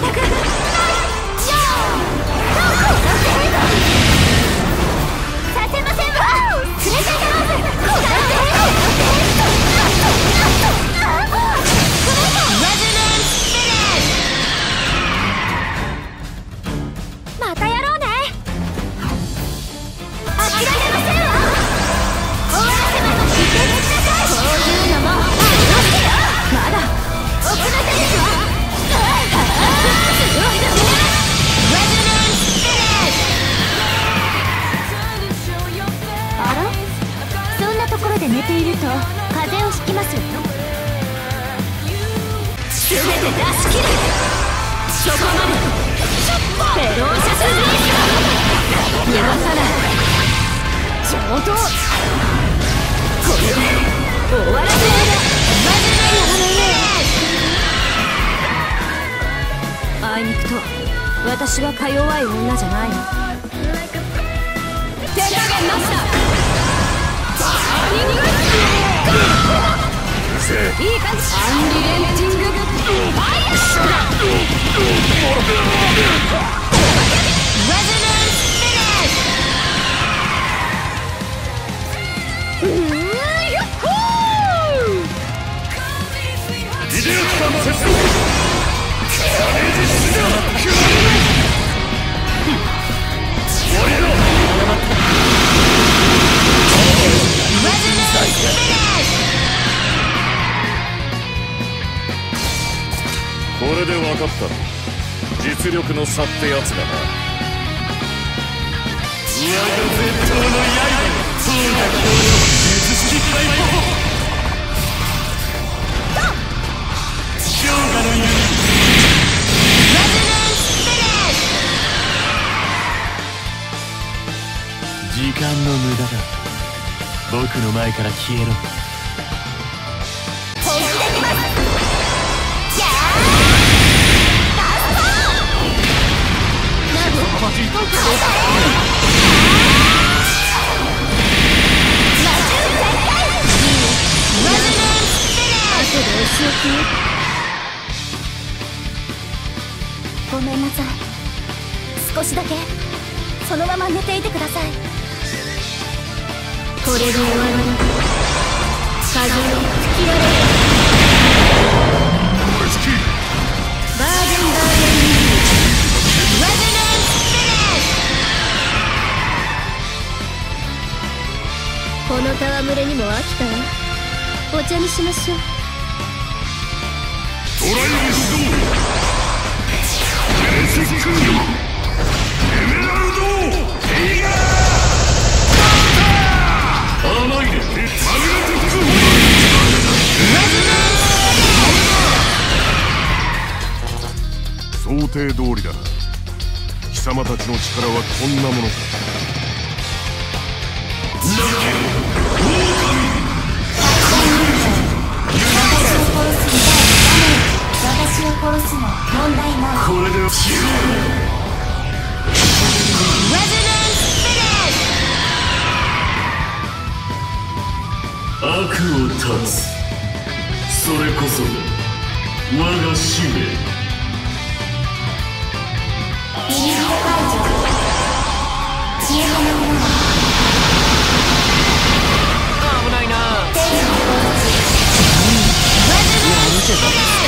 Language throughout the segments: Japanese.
けたく上等これで終わらせる。だあいにくと私はか弱い女じゃない。の手加減なしだいい感じ。アンリレンティングファイヤー！これで分かった。実力の差ってやつだな。我が絶刀の刃そうだ術式解放氷河の弓時間の無駄だ。僕の前から消えろ。ごめんなさい。少しだけ。そのまま寝ていてください。これで終わりだ風を吹き荒れ。るバーゲン。バーゲン。リーレジン。この戯れにも飽きたわお茶にしましょう想定通りだ。な貴様たちの力はこんなものか。殺すの問題ないこれで死悪を断つそれこそ我が使命危ないな天の放出対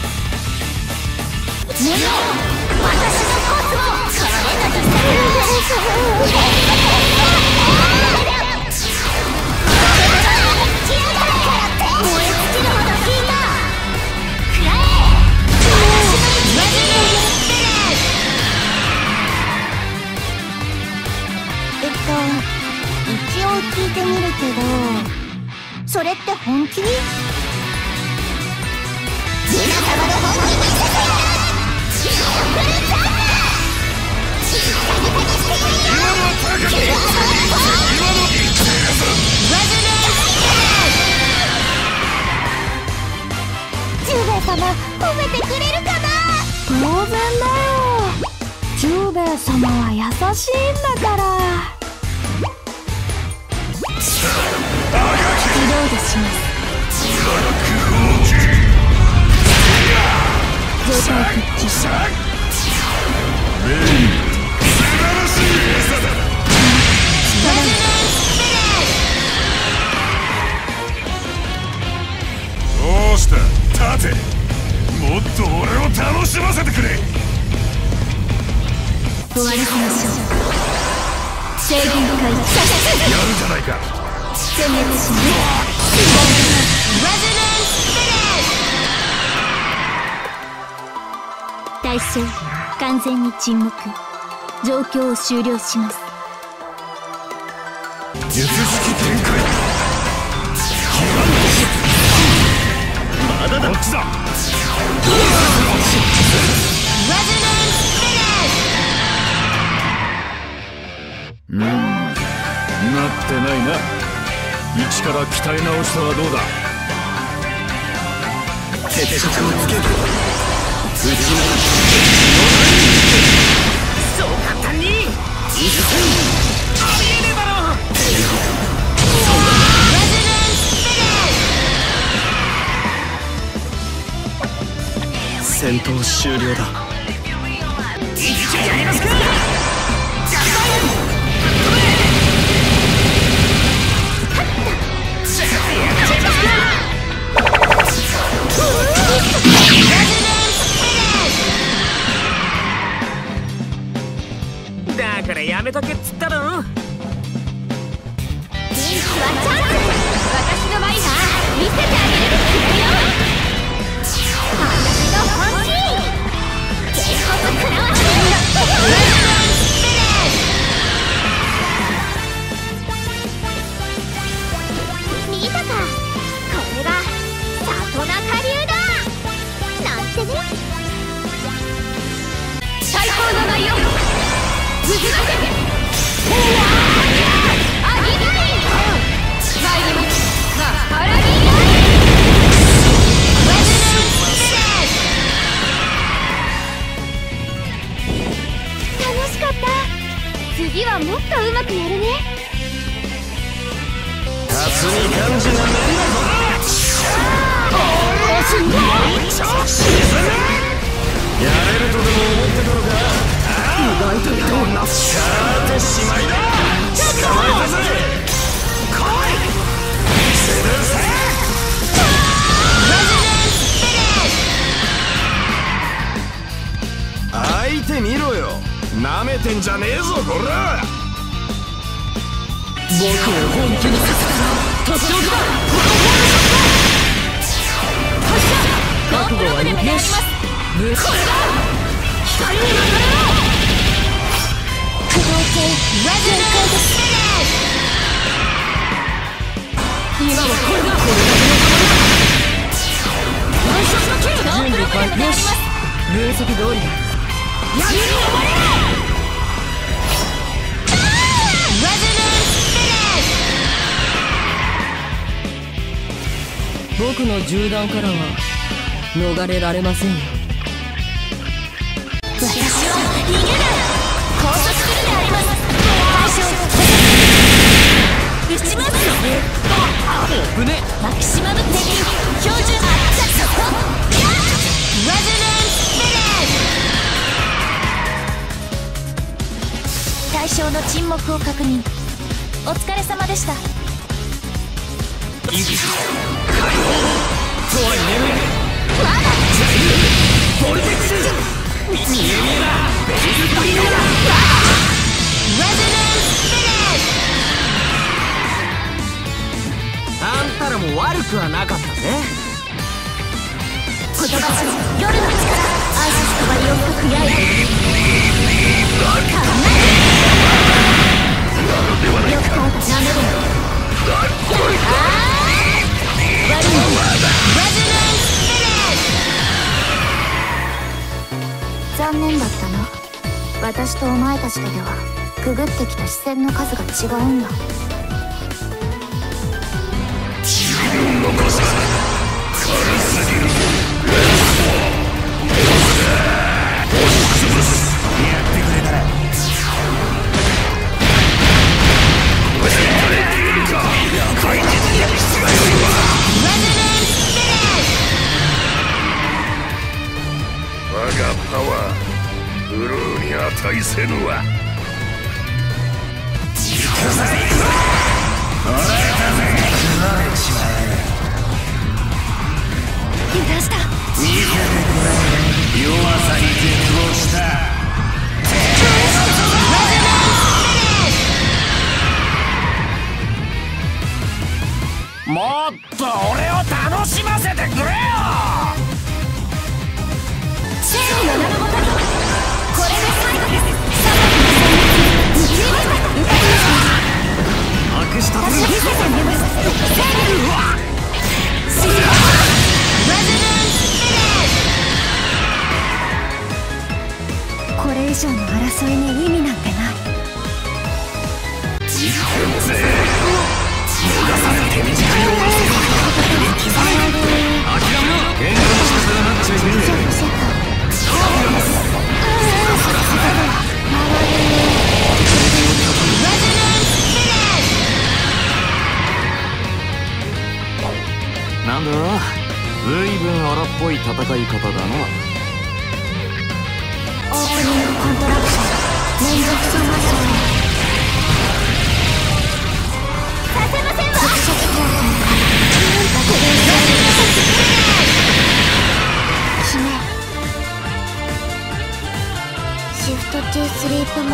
聞いてみるけど。それって本気皆様の本気にジュー様褒めてくれるかな?当然だよジューベイ様は優しいんだから。リロードします状態復帰どうした立て。もっと俺を楽しませてくれ。終わらせましょう制限解除やるじゃないか。全滅します対象完全に沈黙状況を終了します。術式展開まだだ。こっちだなってないな。一から鍛え直したはどうだ？決着をつける打ち戦闘終了だ。んじゃねえぞこら！僕を本気に僕の銃弾からは逃れられませんよ。私を逃げる拘束するであります対象撃ちます危ねマキシマム敵標準圧着ラズレンスペレ対象の沈黙を確認。お疲れ様でした。あんたらも悪くはなかったぜ。言葉知り夜の力アイシスとバリオンとクライかなよくかなめるのあー悪いのラズレンスペレ残念だったな私とお前たちとではくぐってきた視線の数が違うんだ。せぬわ。争いに意味なんてない。喧嘩の仕方がなっちゃいねえなんだ？随分荒っぽい戦い方だな。ン連続走マッションさせませんわ直接方向決めシフトトゥスリープモ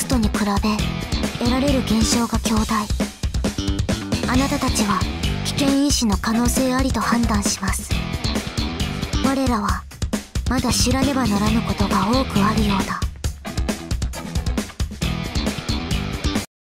ストに比べ得られる現象が強大。あなたたちは危険因子の可能性ありと判断します。我らはまだ知らねばならぬことが多くあるようだ。